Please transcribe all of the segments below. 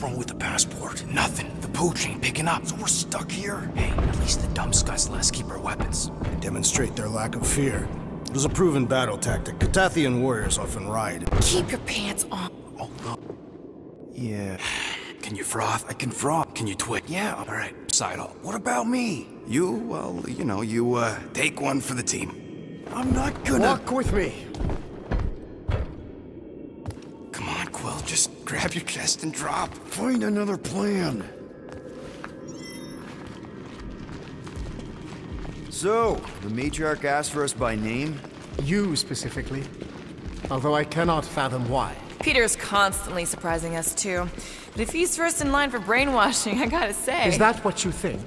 What's wrong with the passport? Nothing. The pooch ain't picking up. So we're stuck here? Hey, at least the dumb scuds let us keep our weapons. They demonstrate their lack of fear. It was a proven battle tactic. Katathian warriors often ride. Keep your pants on. Oh, no. Yeah. Can you froth? I can froth. Can you twit? Yeah. All right, side all. What about me? You, well, you know, you, uh, take one for the team. I'm not gonna... Walk with me. Come on, Quill, just grab your chest and drop. Find another plan. So, the matriarch asked for us by name? You specifically. Although I cannot fathom why. Peter's constantly surprising us, too. But if he's first in line for brainwashing, I gotta say. Is that what you think?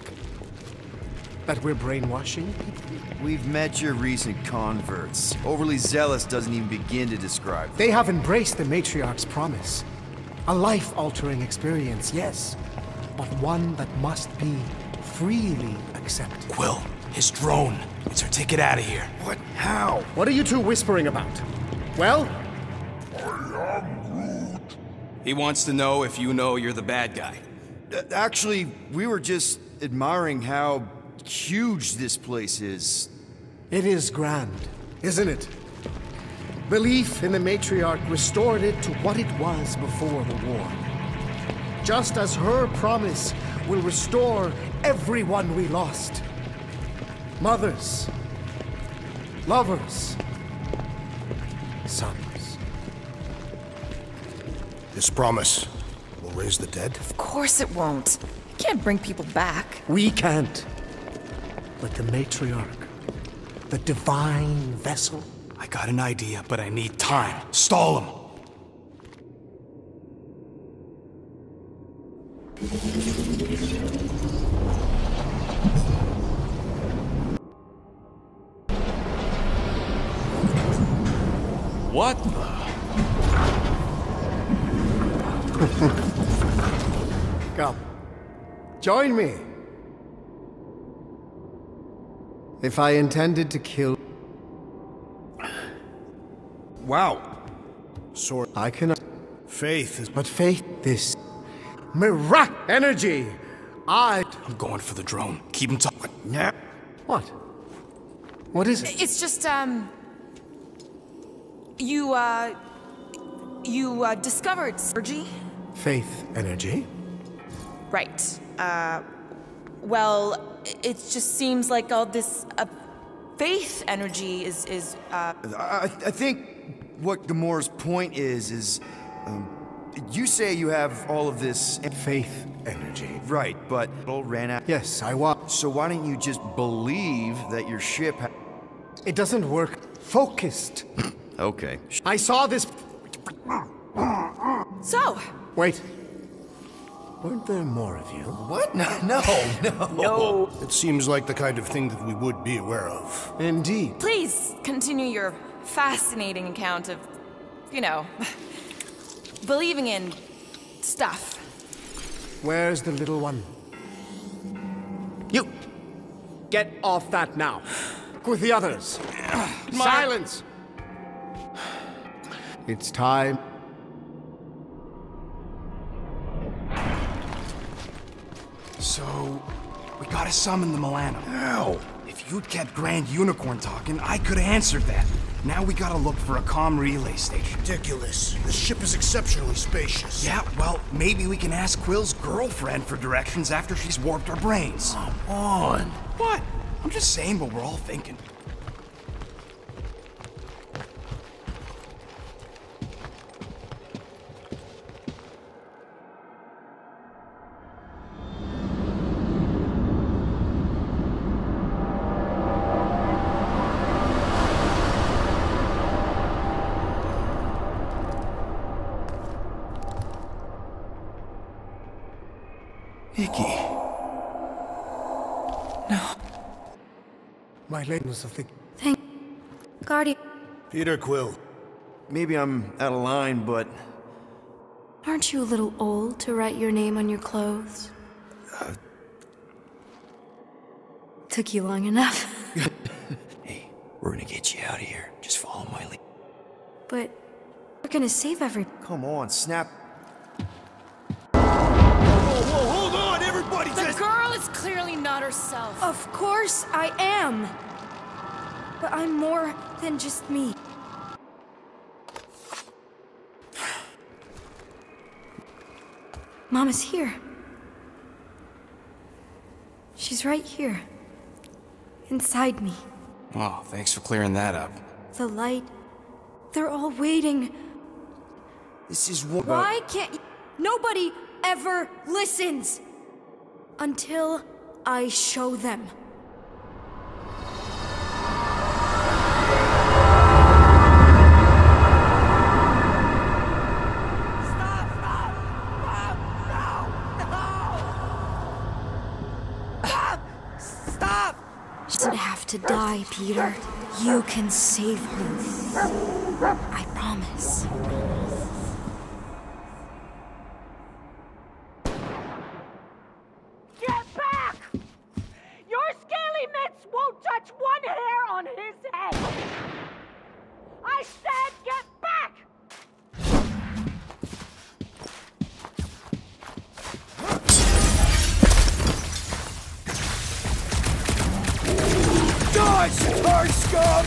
That we're brainwashing? We've met your recent converts. Overly zealous doesn't even begin to describe them. They have embraced the matriarch's promise. A life-altering experience, yes. But one that must be freely accepted. Quill, his drone. It's our ticket out of here. What? How? What are you two whispering about? Well, He wants to know if you know you're the bad guy. Uh, Actually, we were just admiring how huge this place is. it is grand, isn't it? Belief in the matriarch restored it to what it was before the war. Just as her promise will restore everyone we lost. Mothers, lovers, sons. This promise will raise the dead. Of course it won't. You can't bring people back. We can't. But the matriarch, the divine vessel, I got an idea, but I need time. Stall him. What the? come. Join me. If I intended to kill, Wow. Sword. I cannot. Faith is. But faith, this mirac energy, I. I'm going for the drone. Keep him talking. Yeah. What? What is it? It's just, um. You, uh. You, uh, discovered Sergi? Faith energy? Right. Uh. Well, it just seems like all this, uh. Faith energy is, is, uh. I, I think what Gamora's point is, is um, you say you have all of this. Faith energy. Right, but it all ran out. Yes, I was. So why don't you just believe that your ship ha- It doesn't work. Focused. Okay. I saw this. So, Wait. Weren't there more of you? What? No, no, no. no. It seems like the kind of thing that we would be aware of. Indeed. Please continue your fascinating account of, you know, believing in stuff. Where's the little one? You! Get off that now. With the others. Silence! It's time. So, we gotta summon the Milano. How? You'd kept Grand Unicorn talking, I could have answered that. Now we gotta look for a comm relay station. Ridiculous. The ship is exceptionally spacious. Yeah, well, maybe we can ask Quill's girlfriend for directions after she's warped our brains. Come on. What? I'm just saying what we're all thinking. Nikki. My legs of the. Thank Guardian. Peter Quill. Maybe I'm out of line, but Aren't you a little old to write your name on your clothes? Uh. Took you long enough. Hey, we're gonna get you out of here. Just follow my lead. but we're gonna save every. come on, snap. Not herself. Of course I am. But I'm more than just me. Mama's here. She's right here. Inside me. Oh, thanks for clearing that up. The light. They're all waiting. This is what. Why can't y- Nobody ever listens! Until I show them. Stop! She doesn't have to die, Peter. You can save her. I promise. Get back! Your scaly mitts won't touch one hair on his head! I said get back! Dodge, hard scum!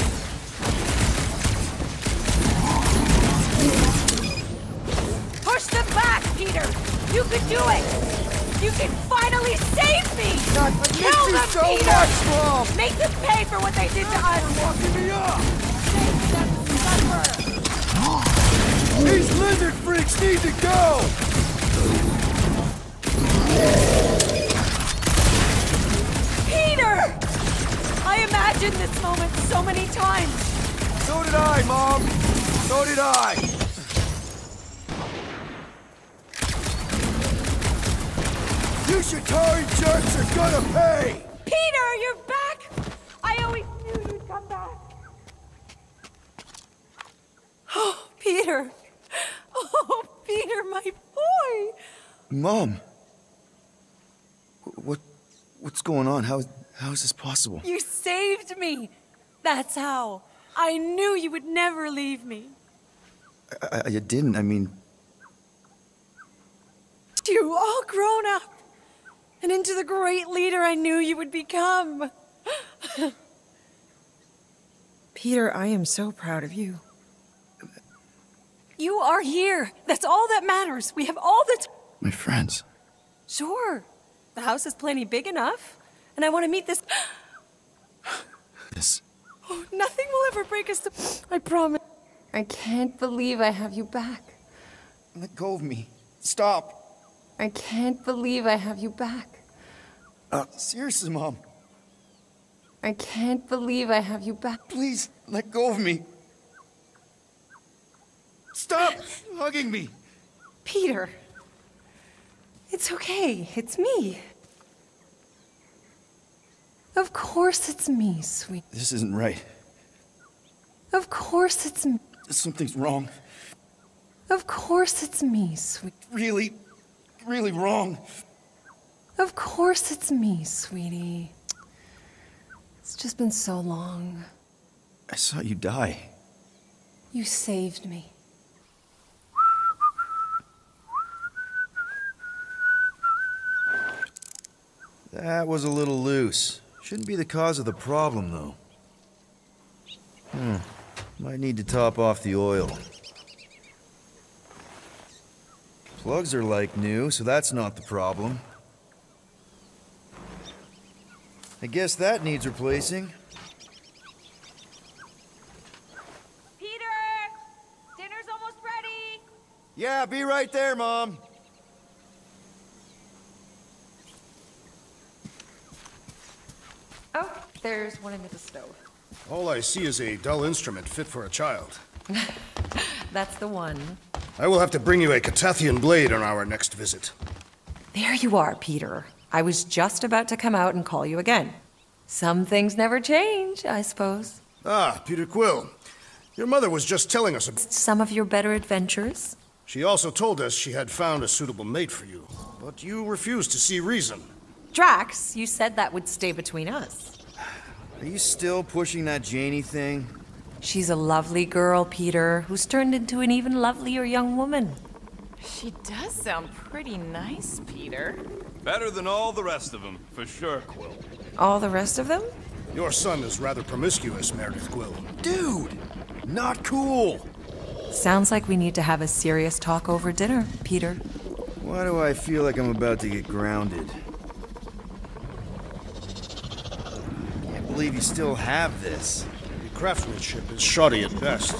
Push them back, Peter! You can do it! You can finally save me! God, I Kill miss you them, so Peter! much, Mom! Make them pay for what they did to us! Walking me up! Make them suffer! These lizard freaks need to go! Peter! I imagined this moment so many times. So did I, Mom! So did I! You Chitauri jerks are gonna pay! Peter, you're back! I always knew you'd come back. Oh, Peter. Oh, Peter, my boy. Mom! What... what's going on? How... how is this possible? You saved me. That's how. I knew you would never leave me. I, I, didn't, I mean... You all grown up. And into the great leader I knew you would become. Peter, I am so proud of you. You are here. That's all that matters. We have all the time. My friends. Sure. The house is plenty big enough. And I want to meet this. This... Oh, nothing will ever break us. To... I promise. I can't believe I have you back. Let go of me. Stop! I can't believe I have you back. Uh, seriously, Mom. I can't believe I have you back. Please, let go of me. Stop hugging me! Peter. It's okay. It's me. Of course it's me, sweet. This isn't right. Of course it's me. Something's wrong. Of course it's me, sweet. Really, really wrong. Of course it's me, sweetie. It's just been so long. I saw you die. You saved me. That was a little loose. Shouldn't be the cause of the problem, though. Hmm. Might need to top off the oil. Plugs are like new, so that's not the problem. I guess that needs replacing. Peter! Dinner's almost ready! Yeah, be right there, Mom. Oh, there's one under the stove. All I see is a dull instrument fit for a child. That's the one. I will have to bring you a Catathian blade on our next visit. There you are, Peter. I was just about to come out and call you again. Some things never change, I suppose. Ah, Peter Quill. Your mother was just telling us about... Some of your better adventures? She also told us she had found a suitable mate for you. But you refused to see reason. Drax, you said that would stay between us. Are you still pushing that Janie thing? She's a lovely girl, Peter, who's turned into an even lovelier young woman. She does sound pretty nice, Peter. Better than all the rest of them, for sure, Quill. All the rest of them? Your son is rather promiscuous, Meredith Quill. Dude! Not cool! Sounds like we need to have a serious talk over dinner, Peter. Why do I feel like I'm about to get grounded? Believe you still have this. Your craftsmanship is shoddy at best.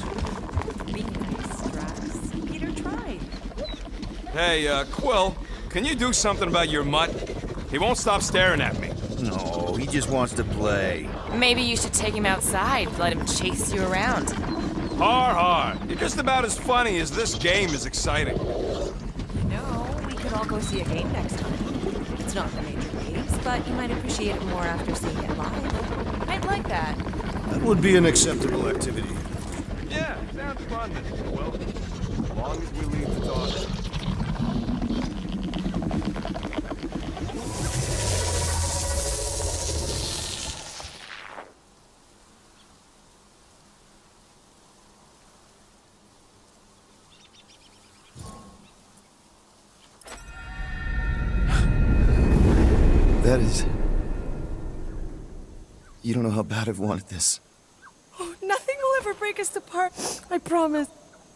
Be nice, Peter tried. Hey, uh, Quill, can you do something about your mutt? He won't stop staring at me. No, he just wants to play. Maybe you should take him outside, let him chase you around. Har har. You're just about as funny as this game is exciting. You know, we could all go see a game next time. It's not the major leagues, but you might appreciate it more after seeing it live. I'd like that. That would be an acceptable activity. Yeah, sounds fun, Mr. Quill. As long as we leave the talk. Bad I've wanted this. Oh, nothing will ever break us apart. I promise.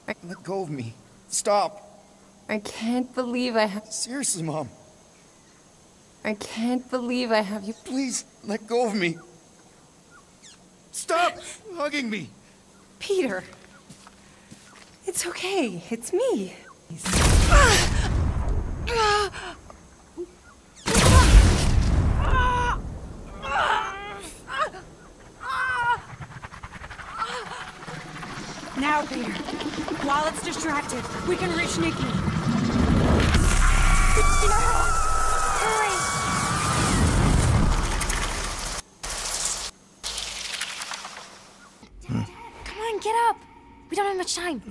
I Let go of me. Stop. I can't believe I have. Seriously, Mom. I can't believe I have you. Please, let go of me. Stop hugging me. Peter. It's okay. It's me. Now, Peter. While it's distracted, we can reach Nikki. Come on, get up. We don't have much time.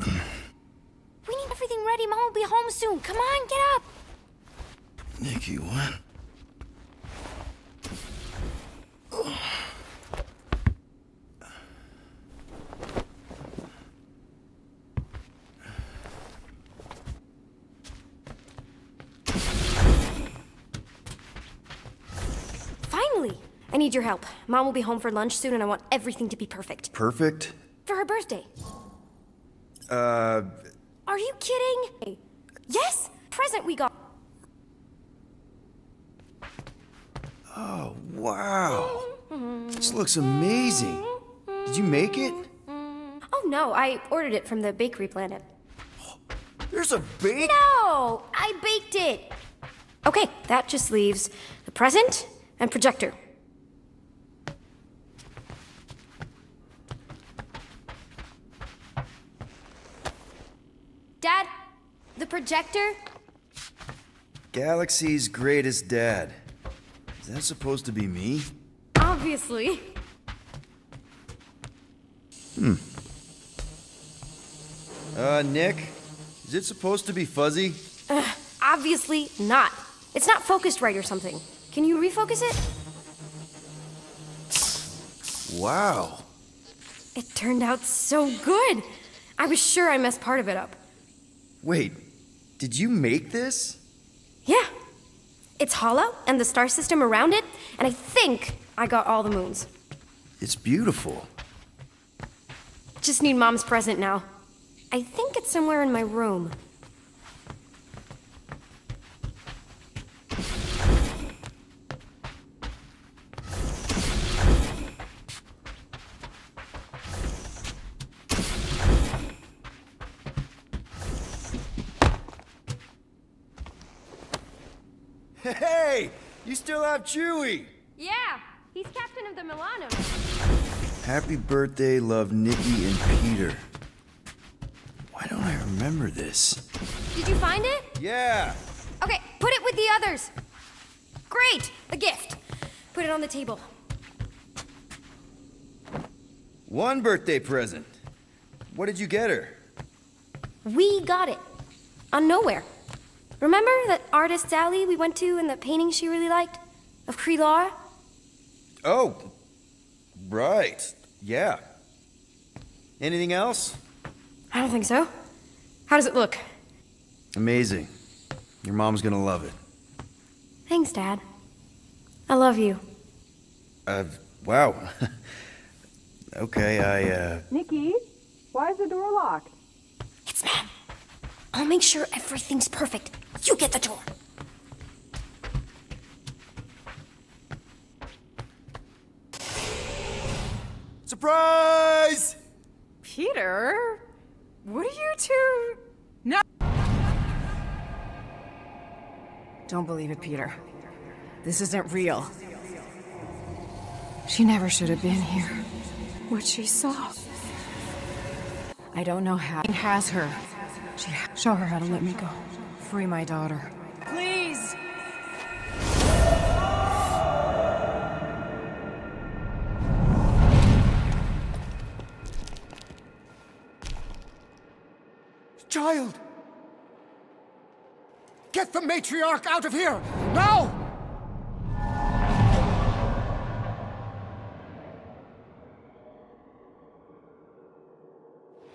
we need everything ready. Mom will be home soon. Come on, get up. Nikki, what? Finally. I need your help. Mom will be home for lunch soon, and I want everything to be perfect. Perfect? For her birthday. Uh, Are you kidding? Yes? Present we got. oh, wow. This looks amazing. Did you make it? Oh no, I ordered it from the bakery planet. There's a bake? No, I baked it. Okay, that just leaves the present and projector. Dad, the projector? Galaxy's greatest dad. Is that supposed to be me? Obviously. Hmm. Uh, Nick? Is it supposed to be fuzzy? Ugh, obviously not. It's not focused right or something. Can you refocus it? Wow. It turned out so good. I was sure I messed part of it up. Wait, did you make this? Yeah. It's hollow and the star system around it, and I think I got all the moons. It's beautiful. Just need mom's present now. I think it's somewhere in my room. Still have Chewie. Yeah, he's captain of the Milano. Happy birthday, love Nikki and Peter. Why don't I remember this? Did you find it? Yeah. Okay, put it with the others. Great, a gift. Put it on the table. One birthday present. What did you get her? We got it. On Knowhere. Remember that artist alley we went to and the painting she really liked? Of Krelar? Oh, right. Yeah. Anything else? I don't think so. How does it look? Amazing. Your mom's gonna love it. Thanks, Dad. I love you. Uh, wow. okay, I, uh... Nikki, why is the door locked? It's Mom. I'll make sure everything's perfect. You get the door. Surprise! Peter? What are you two... No. Don't believe it, Peter. This isn't real. She never should have been here. What she saw. I don't know how. He has her. She show her how to let me go. Free my daughter. Please! Child! Get the matriarch out of here! Now!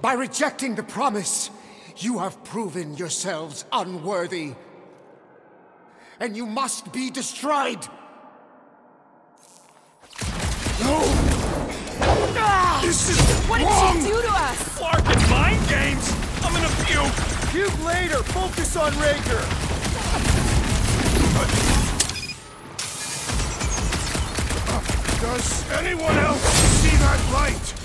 By rejecting the promise, you have proven yourselves unworthy. And you must be destroyed! No! This is What did wrong! she do to us? Larkin mind games! I'm gonna puke! Puke later! Focus on Raker! Does anyone else see that light?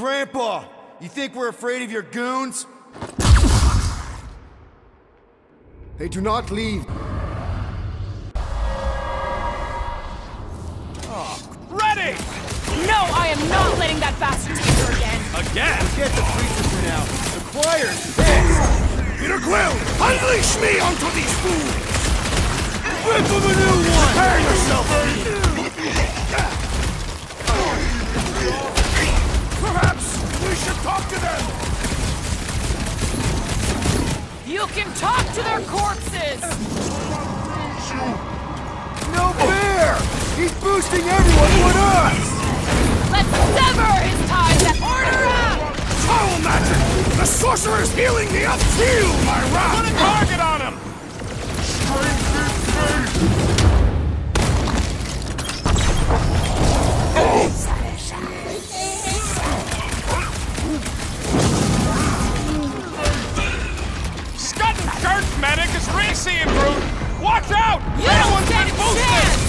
Grandpa! You think we're afraid of your goons? They do not leave. Oh, ready! No, I am not letting that bastard take her again. Again? Get the preacher for now. The choir's pissed! Peter Quill, unleash me onto these fools! Rip them a new one! Prepare yourself! Talk to them! You can talk to their corpses! No fair! He's boosting everyone but us! Let's sever his ties and order up! Foul magic! The sorcerer's healing me up! Feel my wrath! Put a target on medic is re-seeing brute! Watch out! You That one's been boosted!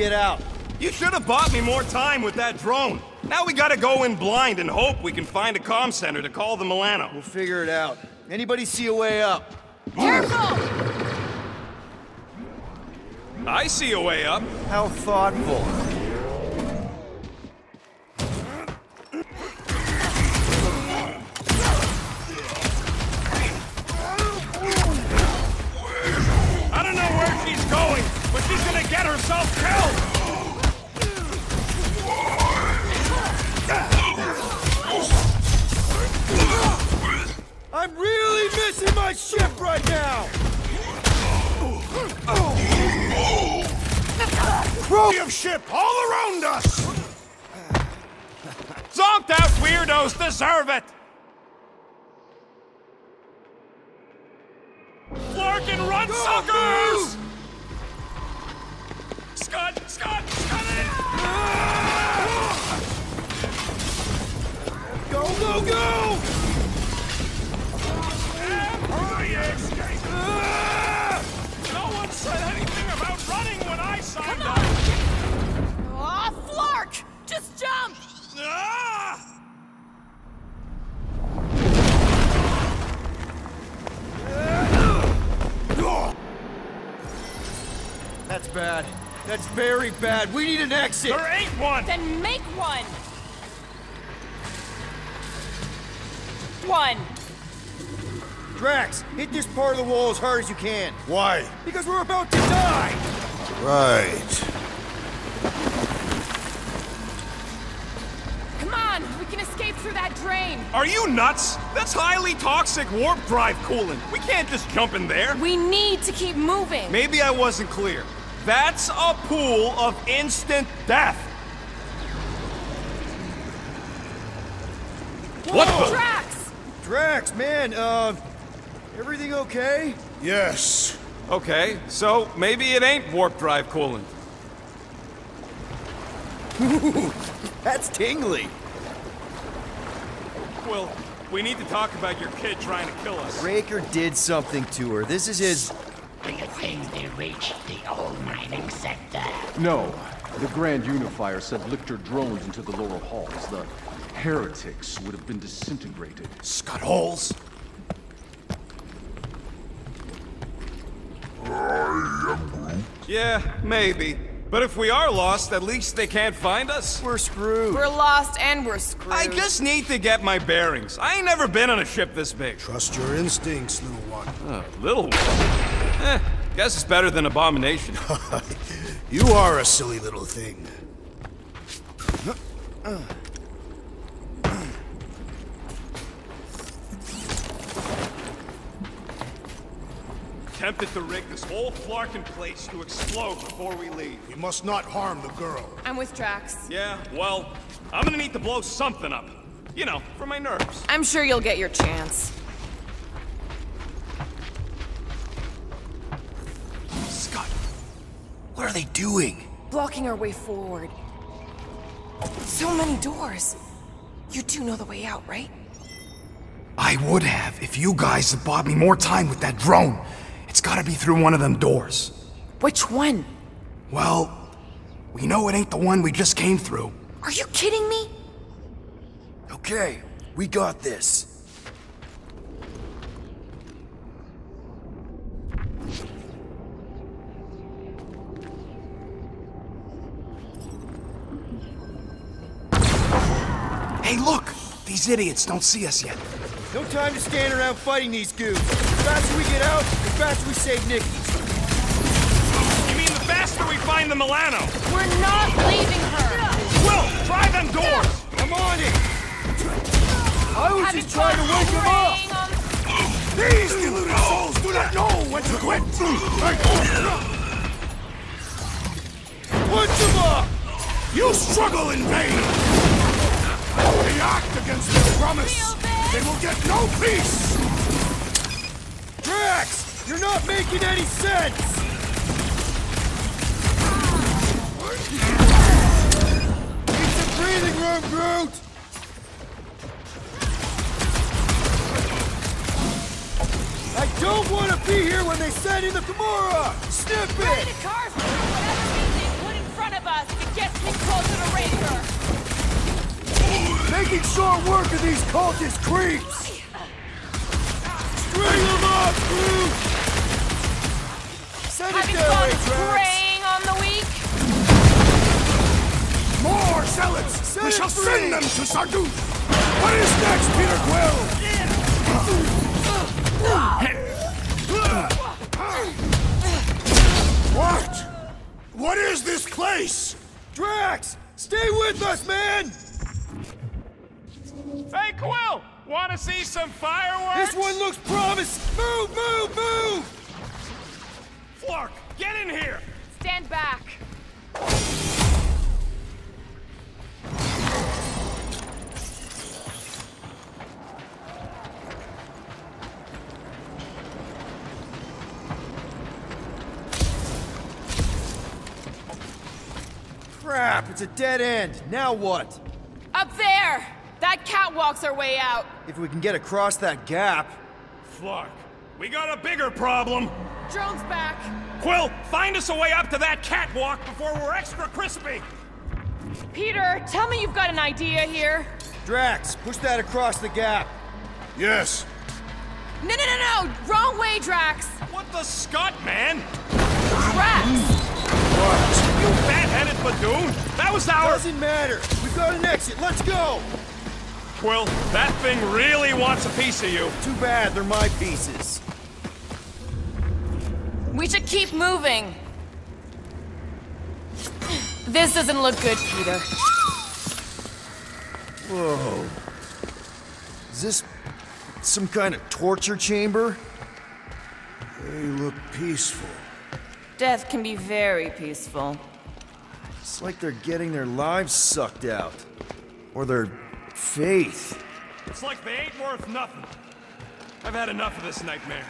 Get out? You should have bought me more time with that drone. Now we gotta go in blind and hope we can find a comm center to call the Milano. We'll figure it out. Anybody see a way up? Careful! I see a way up. How thoughtful. Bad. We need an exit! There ain't one! Then make one! One. Drax, hit this part of the wall as hard as you can. Why? Because we're about to die! Right. Come on, we can escape through that drain. Are you nuts? That's highly toxic warp drive coolant. We can't just jump in there. We need to keep moving. Maybe I wasn't clear. That's a pool of instant death. What the? Drax! Drax, man, uh, everything okay? Yes. Okay, so maybe it ain't warp drive coolant. That's tingly. Well, we need to talk about your kid trying to kill us. Raker did something to her. This is his. Do you think they reached the old mining sector? No. The Grand Unifier sent Lictor drones into the lower halls. The heretics would have been disintegrated. Scud holes. Yeah, maybe. But if we are lost, at least they can't find us. We're screwed. We're lost and we're screwed. I just need to get my bearings. I ain't never been on a ship this big. Trust your instincts, little one. Uh, little one. Eh, guess it's better than Abomination. you are a silly little thing. Tempted to rig this whole Flarkin place to explode before we leave. We must not harm the girl. I'm with Drax. Yeah, well, I'm gonna need to blow something up. You know, for my nerves. I'm sure you'll get your chance. Doing? Blocking our way forward. So many doors. You do know the way out, right? I would have if you guys had bought me more time with that drone. It's gotta be through one of them doors. Which one? Well, we know it ain't the one we just came through. Are you kidding me? Okay, we got this. These idiots don't see us yet. No time to stand around fighting these goons. The faster we get out, the faster we save Nikki. You mean the faster we find the Milano? We're not leaving her! Will, try them doors! I'm on it! I was Having just trying to wake him up! These deluded souls do not know when to quit! Punch them up! You struggle in vain! They act against their promise! They will get no peace! Drax! You're not making any sense! Need some breathing room, Groot! I don't want to be here when they send in the Gamora! Snip Ready it! to carve whatever they put in front of us to get me closer to Raker! Making short work of these cultist creeps! String them up, Groot! Send it Having their fun way, Drax! preying on the weak? More zealots! Set we shall free! send them to Sarduth! What is next, Peter Quill? What? What is this place? Drax! Stay with us, man! Hey, Quill! Want to see some fireworks? This one looks promising! Move, move, move! Flark, get in here! Stand back. Crap, it's a dead end. Now what? Up there! That catwalk's our way out. If we can get across that gap. Flark, we got a bigger problem. Drone's back. Quill, find us a way up to that catwalk before we're extra crispy. Peter, tell me you've got an idea here. Drax, push that across the gap. Yes. No, no, no, no! Wrong way, Drax! What the scut, man? Drax! What? You fat-headed badoon! That was our- Doesn't matter. We've got an exit. Let's go! Quill, that thing really wants a piece of you. Too bad, they're my pieces. We should keep moving. This doesn't look good, Peter. Whoa. Is this some kind of torture chamber? They look peaceful. Death can be very peaceful. It's like they're getting their lives sucked out. Or their faith. It's like they ain't worth nothing. I've had enough of this nightmare.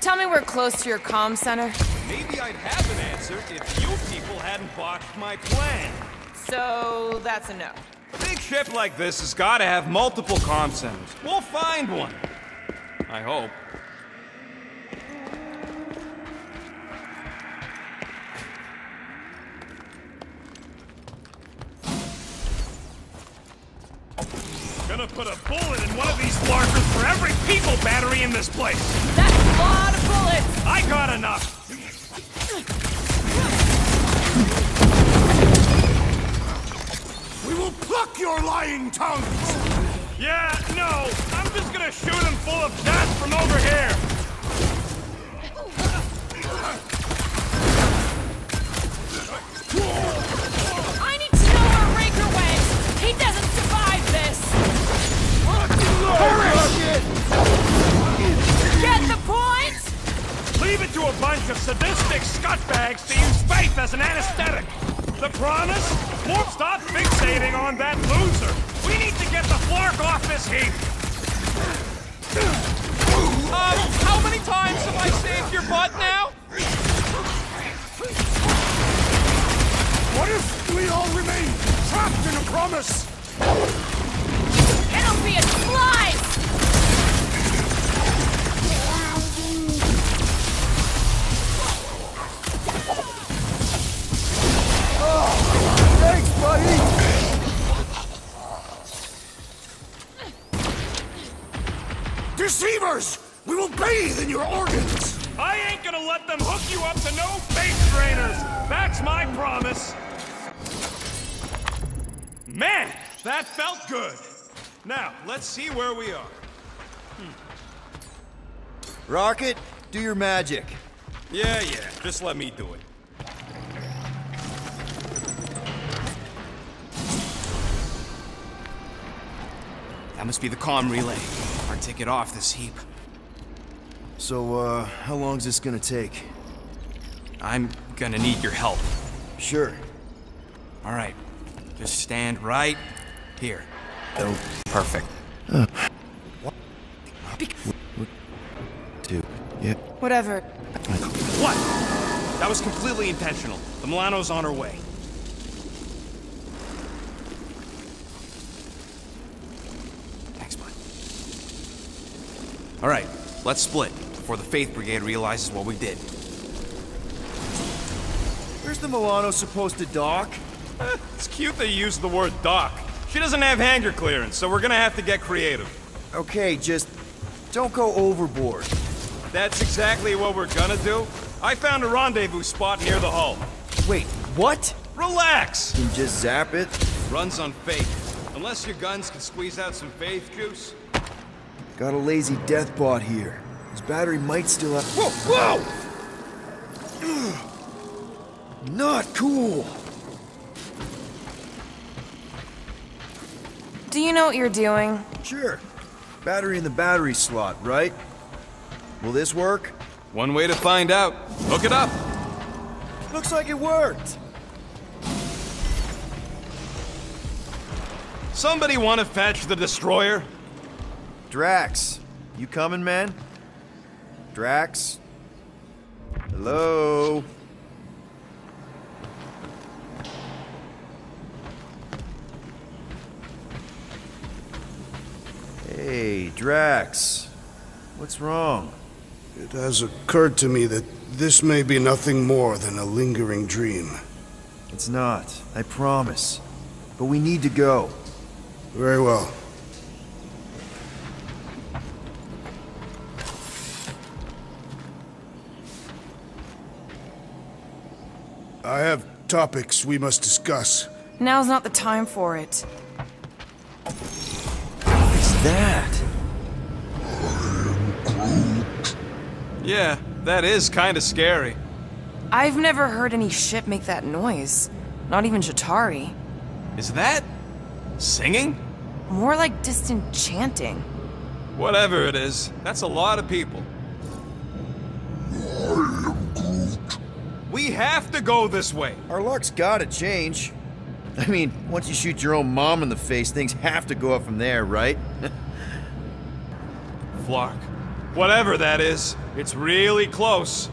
Tell me we're close to your comm center. Maybe I'd have an answer if you people hadn't botched my plan. So that's a no. A big ship like this has got to have multiple comm centers. We'll find one. I hope. Gonna put a bullet in one of these larkers for every people battery in this place. That's a lot of bullets! I got enough. We will pluck your lying tongues! Yeah, no. I'm just gonna shoot him full of dust from over here. Sadistic scutbags to use faith as an anesthetic. The promise? Won't stop fixating on that loser. We need to get the Flark off this heap. Um, how many times have I saved your butt now? What if we all remain trapped in a promise? It'll be a slice! Thanks! Deceivers! We will bathe in your organs! I ain't gonna let them hook you up to no face trainers. That's my promise. Man, that felt good. Now, let's see where we are. Rocket, do your magic. Yeah, yeah, just let me do it. That must be the comm relay. Our ticket off this heap. So, uh, how long's this gonna take? I'm gonna need your help. Sure. All right. Just stand right here. Oh. Perfect. Two. Yeah. Whatever. What? That was completely intentional. The Milano's on her way. Thanks, bud. All right, let's split before the Faith Brigade realizes what we did. Where's the Milano supposed to dock? It's cute they use the word dock. She doesn't have hangar clearance, so we're gonna have to get creative. Okay, just don't go overboard. That's exactly what we're gonna do. I found a rendezvous spot near the hull. Wait, what? Relax! You just zap it? Runs on faith. Unless your guns can squeeze out some faith juice. Got a lazy death bot here. His battery might still have. Whoa! Whoa! Not cool. Do you know what you're doing? Sure. Battery in the battery slot, right? Will this work? One way to find out. Hook it up. Looks like it worked. Somebody want to fetch the destroyer? Drax, you coming, man? Drax? Hello? Hey, Drax. What's wrong? It has occurred to me that this may be nothing more than a lingering dream. It's not, I promise. But we need to go. Very well. Topics we must discuss. Now's not the time for it. What's that? Yeah, that is kind of scary. I've never heard any ship make that noise. Not even Chitauri. Is that singing? More like distant chanting. Whatever it is, that's a lot of people. We have to go this way. Our luck's gotta change. I mean, once you shoot your own mom in the face, things have to go up from there, right? Flock. Whatever that is, it's really close.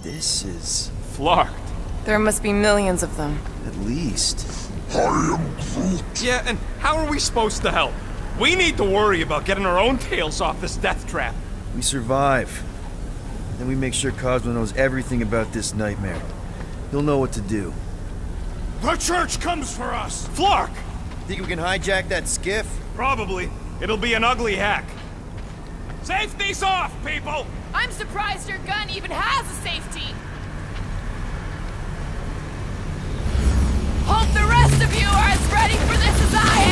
This is... Flark. There must be millions of them. At least. I am. Yeah, and how are we supposed to help? We need to worry about getting our own tails off this death trap. We survive. Then we make sure Cosmo knows everything about this nightmare. He'll know what to do. The church comes for us! Flark! Think we can hijack that skiff? Probably. It'll be an ugly hack. Safety's off, people! I'm surprised your gun even has a safety. Hope the rest of you are as ready for this as I am.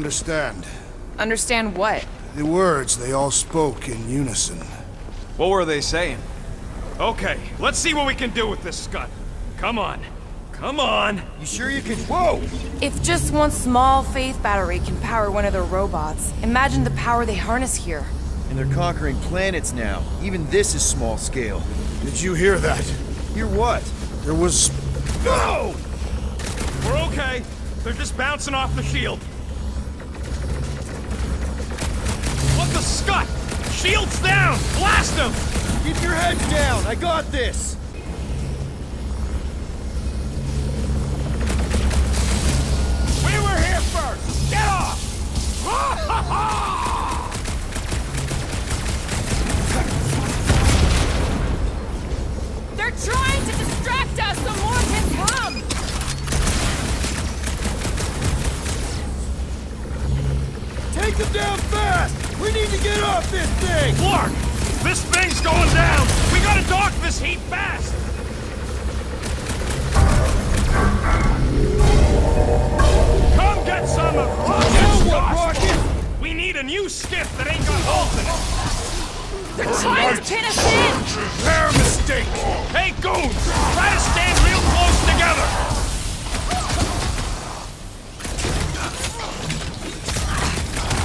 Understand. Understand what? The words they all spoke in unison. What were they saying? Okay, let's see what we can do with this Scud. Come on. Come on. You sure you can- Whoa! If just one small faith battery can power one of their robots, imagine the power they harness here. And they're conquering planets now. Even this is small scale. Did you hear that? Hear what? There was... Go! We're okay. They're just bouncing off the shield. The scut? Shield's down! Blast them! Keep your heads down! I got this! We were here first! Get off! They're trying to distract us so more can come. Take them down fast! We need to get off this thing! Flark! This thing's going down! We gotta dock this heat fast! Come get some of Rocket's dust! We need a new skiff that ain't got holes in it! They're trying to pin us in. Their mistake! Hey, goons! Try to stand real close together!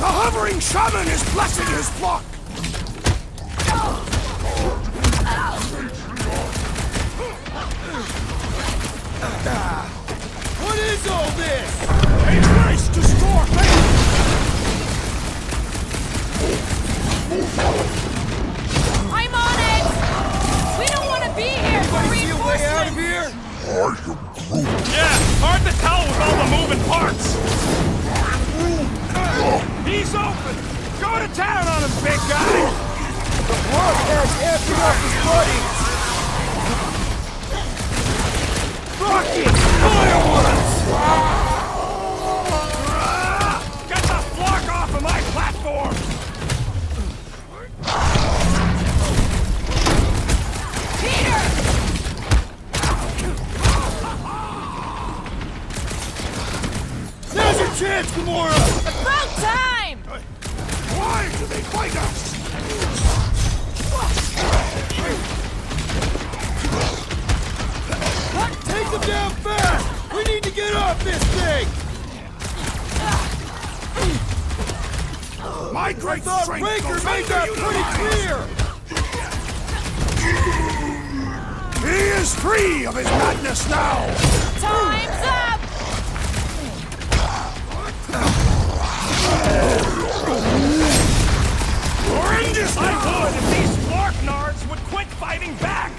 The hovering shaman is blessing his flock! What is all this? A place to store faith! I'm on it! We don't want to be here for reinforcements! here? Yeah, hard to tell with all the moving parts. He's open. Go to town on him, big guy. The blockhead's amping up his buddies! Rocket! Fireworks! Get the flock off of my platform. Peter! Now's your chance, Gamora! About time! Why do they fight us? Take them down fast! We need to get off this thing! My great I thought Raker made that pretty clear! He is free of his madness now! Time's up! Horrendous! I would if these Flarknards would quit fighting back.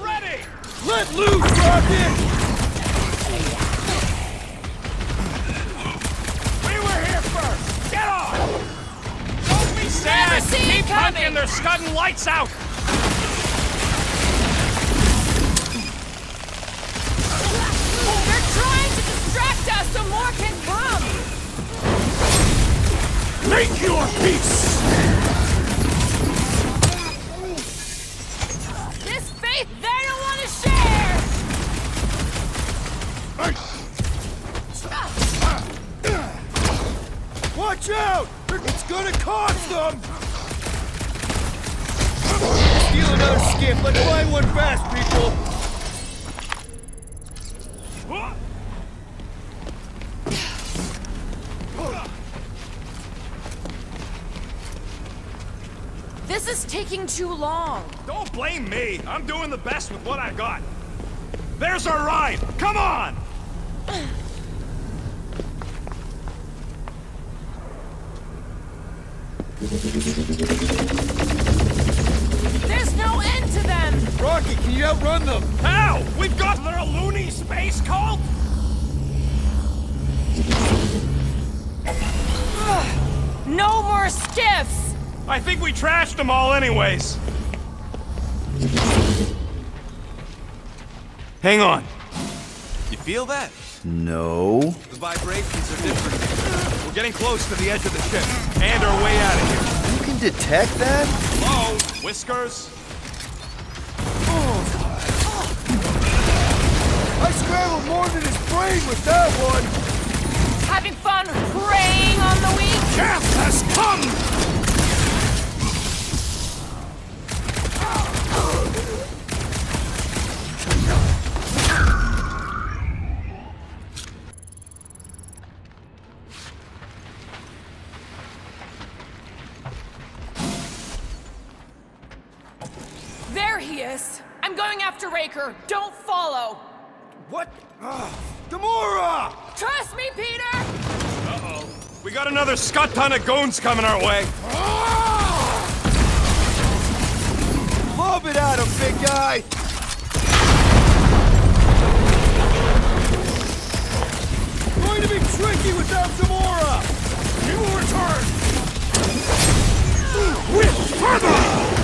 Ready. Let loose, Rocket! We were here first. Get on. Don't be sad. Never see Keep punking. coming. They're scudding lights out. They're trying to distract us so more can come! Make your peace! Another skip. Let's find one fast, people. This is taking too long. Don't blame me. I'm doing the best with what I got. There's our ride. Come on. you outrun them? How? We've got their loony space cult? No more skiffs! I think we trashed them all anyways. Hang on. You feel that? No. The vibrations are different. We're getting close to the edge of the ship, and our way out of here. You can detect that? Hello, Whiskers? I scrambled more than his brain with that one. Having fun preying on the weak? Death has come! We got another scut ton of goons coming our way. Lob it at him, big guy! Going to be tricky without Gamora! He will return! Whip further!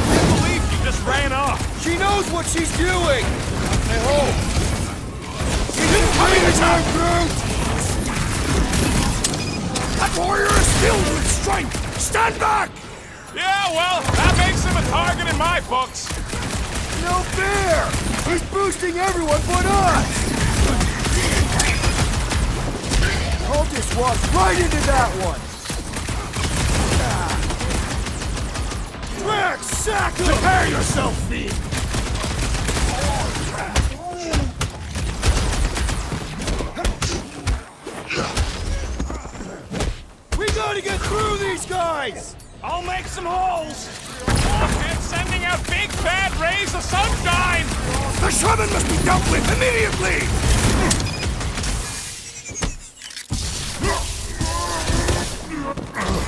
Can't believe you just ran off. She knows what she's doing! I hope. She's coming this time, Groot! That warrior is filled with strength! Stand back! Yeah, well, that makes him a target in my books. No fair! He's boosting everyone but us! I'll just walk right into that one! Drax, sack! Prepare yourself, Fiend! Gotta get through these guys! I'll make some holes! And sending out big bad rays of sunshine! The shaman must be dealt with immediately!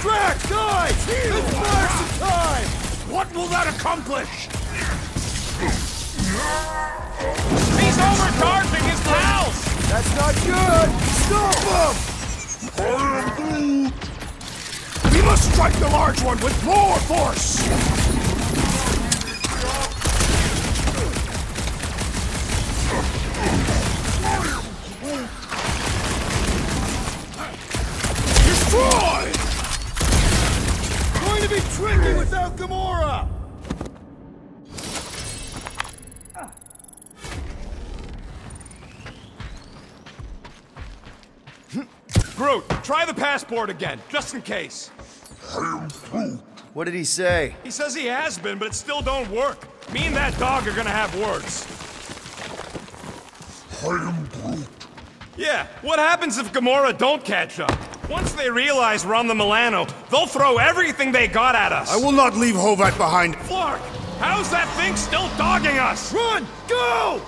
Drax, guys! Let's fire some time! What will that accomplish? He's overcharging his pals! That's not good! Stop him! We must strike the large one with more force! Destroy! Going to be tricky without Gamora! Groot, try the passport again, just in case. What did he say? He says he has been, but it still don't work. Me and that dog are gonna have words. I am Groot. Yeah, what happens if Gamora don't catch up? Once they realize we're on the Milano, they'll throw everything they got at us. I will not leave Hovat behind. Flark, how's that thing still dogging us? Run! Go!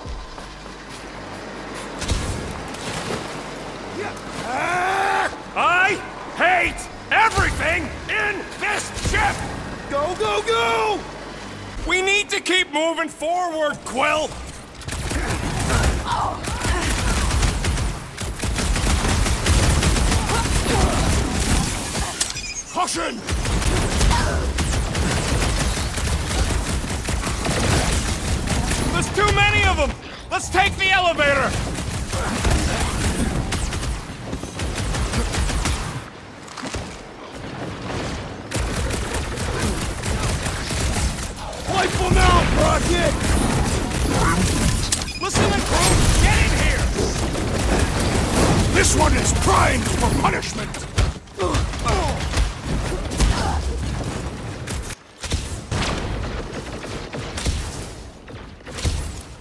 Yeah. I hate everything in this ship! Go, go, go! We need to keep moving forward, Quill! Caution! There's too many of them! Let's take the elevator! This one is primed for punishment!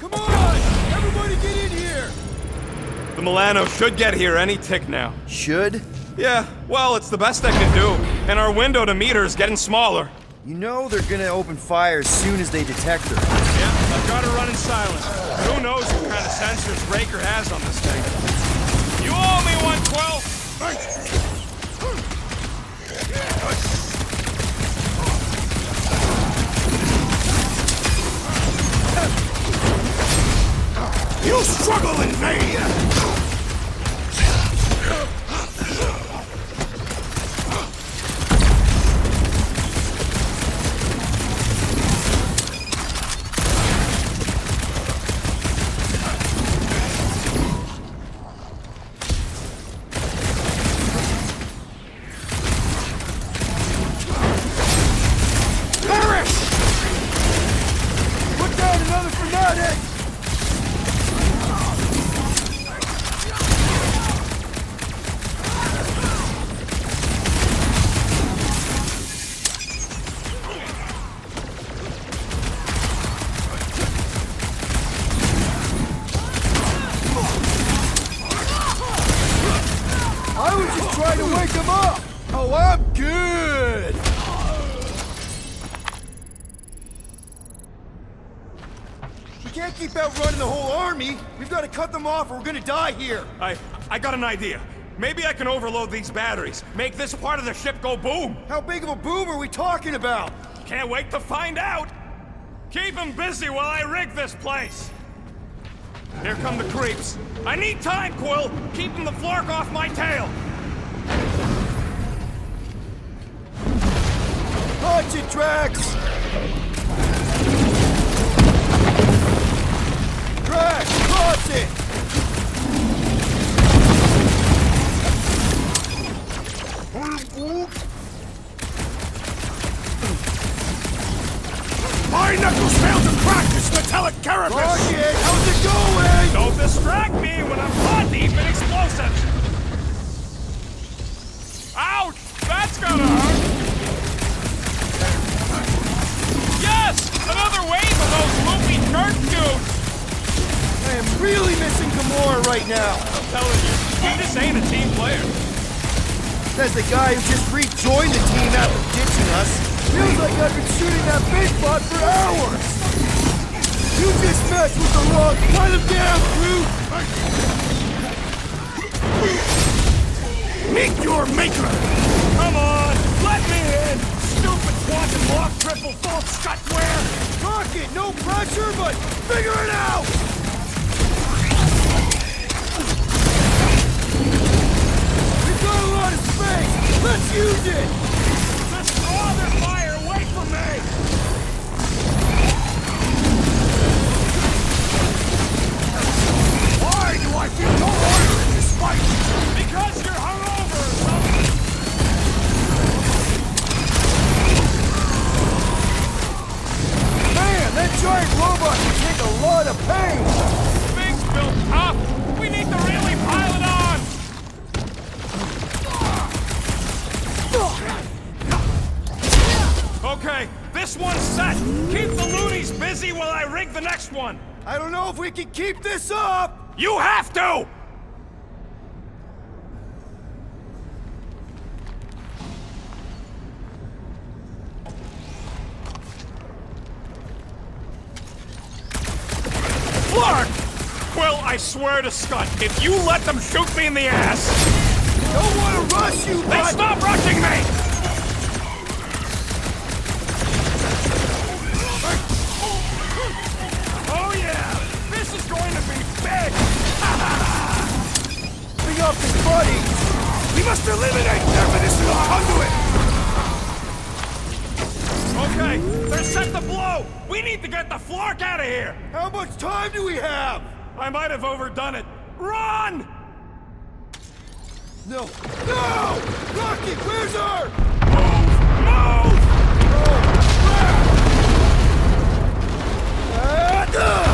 Come on! Everybody get in here! The Milano should get here any tick now. Should? Yeah, well, it's the best I can do. And our window to meet her is getting smaller. You know they're gonna open fire as soon as they detect her. Yeah, I've got her running silent. Who knows what kind of sensors Raker has on this thing. Gonna die here! I, I got an idea. Maybe I can overload these batteries, make this part of the ship go boom. How big of a boom are we talking about? Can't wait to find out. Keep them busy while I rig this place. Here come the creeps. I need time, Quill. Keeping the flark off my tail. Punch it, Drax! Drax, cross it! My knuckles failed to crack this metallic carapace! Rocket, how's it going? Don't distract me when I'm caught deep in explosives. Ouch! That's gonna hurt. Yes! Another wave of those loopy church dudes! I am really missing Gamora right now. I'm telling you, he just ain't a team player. As the guy who just rejoined the team after ditching us, feels like I've been shooting that big bot for hours! You just messed with the wrong kind of damn crew! Meet your maker! Come on, let me in! Stupid quantum lock triple fault scutware! Talk it, no pressure, but figure it out! Let's use it! Just draw their fire away from me! Why do I feel no order in this fight? Because you're hungover can keep this up! You have to! Flark! Well, I swear to Scott, if you let them shoot me in the ass... Don't want to rush you, Then but... stop rushing me! the blow! We need to get the Flark out of here! How much time do we have? I might have overdone it. Run! No. No! Rocky, where's her? Move! Move! Oh, crap! Ah!